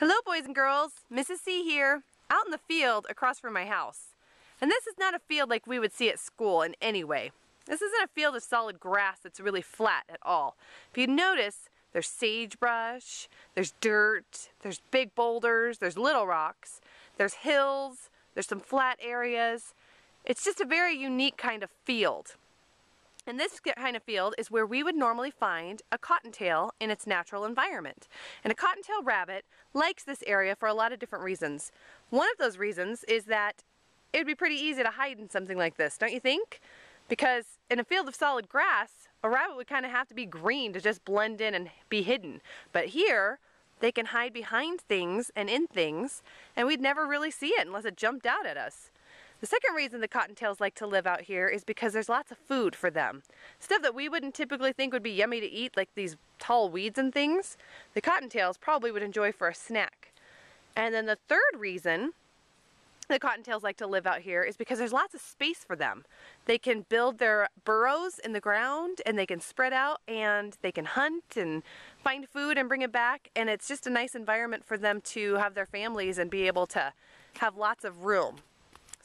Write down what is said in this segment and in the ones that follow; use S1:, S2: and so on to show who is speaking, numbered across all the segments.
S1: Hello boys and girls, Mrs. C here, out in the field across from my house. And this is not a field like we would see at school in any way. This isn't a field of solid grass that's really flat at all. If you notice, there's sagebrush, there's dirt, there's big boulders, there's little rocks, there's hills, there's some flat areas. It's just a very unique kind of field. And this kind of field is where we would normally find a cottontail in its natural environment. And a cottontail rabbit likes this area for a lot of different reasons. One of those reasons is that it would be pretty easy to hide in something like this, don't you think? Because in a field of solid grass, a rabbit would kind of have to be green to just blend in and be hidden. But here, they can hide behind things and in things, and we'd never really see it unless it jumped out at us. The second reason the cottontails like to live out here is because there's lots of food for them. Stuff that we wouldn't typically think would be yummy to eat, like these tall weeds and things, the cottontails probably would enjoy for a snack. And then the third reason the cottontails like to live out here is because there's lots of space for them. They can build their burrows in the ground and they can spread out and they can hunt and find food and bring it back and it's just a nice environment for them to have their families and be able to have lots of room.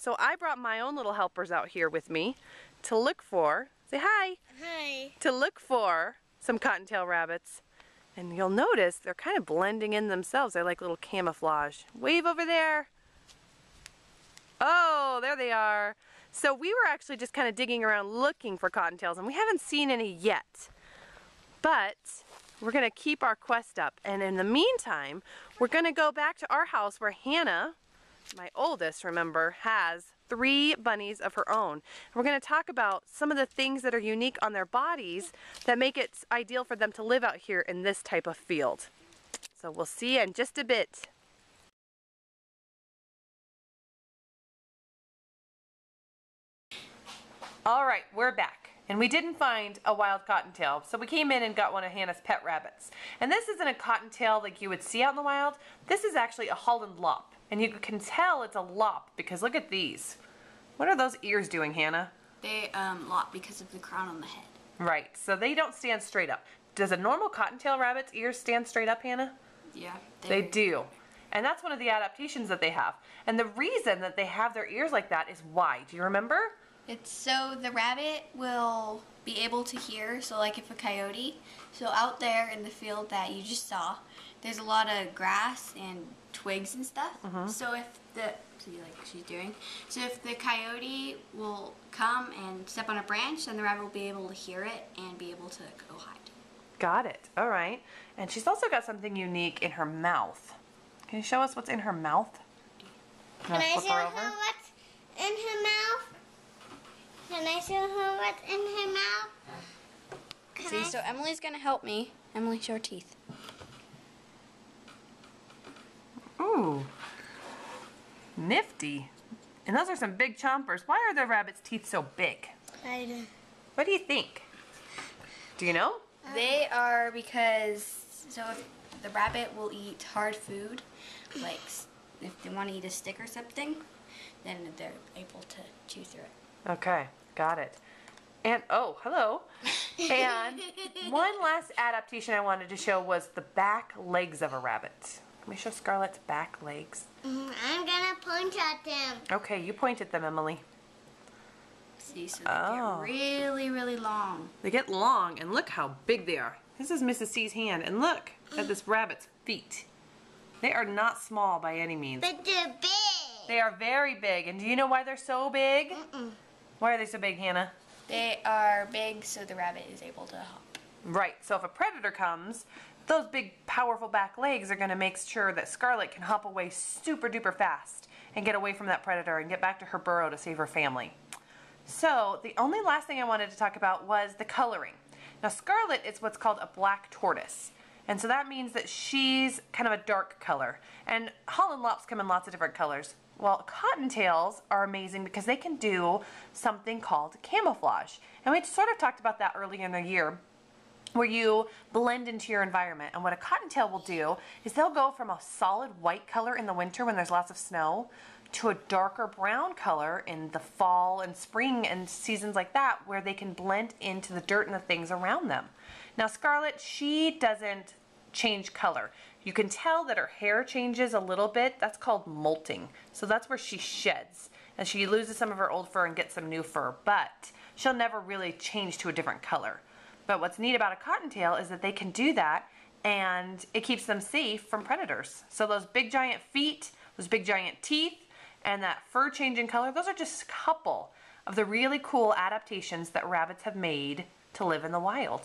S1: So I brought my own little helpers out here with me to look for, say hi.
S2: Hi.
S1: To look for some cottontail rabbits. And you'll notice they're kind of blending in themselves. They're like little camouflage. Wave over there. Oh, there they are. So we were actually just kind of digging around looking for cottontails and we haven't seen any yet. But we're going to keep our quest up. And in the meantime, we're going to go back to our house where Hannah my oldest, remember, has three bunnies of her own. We're going to talk about some of the things that are unique on their bodies that make it ideal for them to live out here in this type of field. So we'll see you in just a bit. All right, we're back. And we didn't find a wild cottontail, so we came in and got one of Hannah's pet rabbits. And this isn't a cottontail like you would see out in the wild. This is actually a Holland Lop. And you can tell it's a lop because look at these. What are those ears doing, Hannah?
S2: They um, lop because of the crown on the head.
S1: Right, so they don't stand straight up. Does a normal cottontail rabbit's ears stand straight up, Hannah?
S2: Yeah.
S1: They do. And that's one of the adaptations that they have. And the reason that they have their ears like that is why? Do you remember?
S2: It's so the rabbit will be able to hear, so like if a coyote, so out there in the field that you just saw, there's a lot of grass and twigs and stuff. Mm -hmm. So if the see like she's doing, so if the coyote will come and step on a branch, then the rabbit will be able to hear it and be able to go hide.
S1: Got it. All right. And she's also got something unique in her mouth. Can you show us what's in her mouth?
S3: Can I show her, her what's in her mouth? Can I show her what's in her mouth?
S2: Can See, I? so Emily's gonna help me. Emily, show her teeth.
S1: Ooh, nifty. And those are some big chompers. Why are the rabbit's teeth so big?
S3: I don't.
S1: What do you think? Do you know? Uh.
S2: They are because, so if the rabbit will eat hard food, like if they want to eat a stick or something, then they're able to chew through it.
S1: Okay, got it. And, oh, hello. and one last adaptation I wanted to show was the back legs of a rabbit. Let me show Scarlett's back legs.
S3: Mm, I'm gonna point at them.
S1: Okay, you point at them, Emily.
S2: See, so they oh. get really, really long.
S1: They get long, and look how big they are. This is Mrs. C's hand, and look at this rabbit's feet. They are not small by any means.
S3: But they're big.
S1: They are very big, and do you know why they're so big? Mm -mm. Why are they so big, Hannah?
S2: They are big so the rabbit is able to hop.
S1: Right, so if a predator comes, those big powerful back legs are going to make sure that Scarlet can hop away super duper fast and get away from that predator and get back to her burrow to save her family. So the only last thing I wanted to talk about was the coloring. Now Scarlet is what's called a black tortoise. And so that means that she's kind of a dark color. And Holland Lops come in lots of different colors. Well, cottontails are amazing because they can do something called camouflage. And we sort of talked about that earlier in the year where you blend into your environment. And what a cottontail will do is they'll go from a solid white color in the winter when there's lots of snow to a darker brown color in the fall and spring and seasons like that where they can blend into the dirt and the things around them. Now Scarlett, she doesn't change color. You can tell that her hair changes a little bit. That's called molting. So that's where she sheds and she loses some of her old fur and gets some new fur, but she'll never really change to a different color. But what's neat about a cottontail is that they can do that and it keeps them safe from predators. So those big giant feet, those big giant teeth, and that fur changing color, those are just a couple of the really cool adaptations that rabbits have made to live in the wild.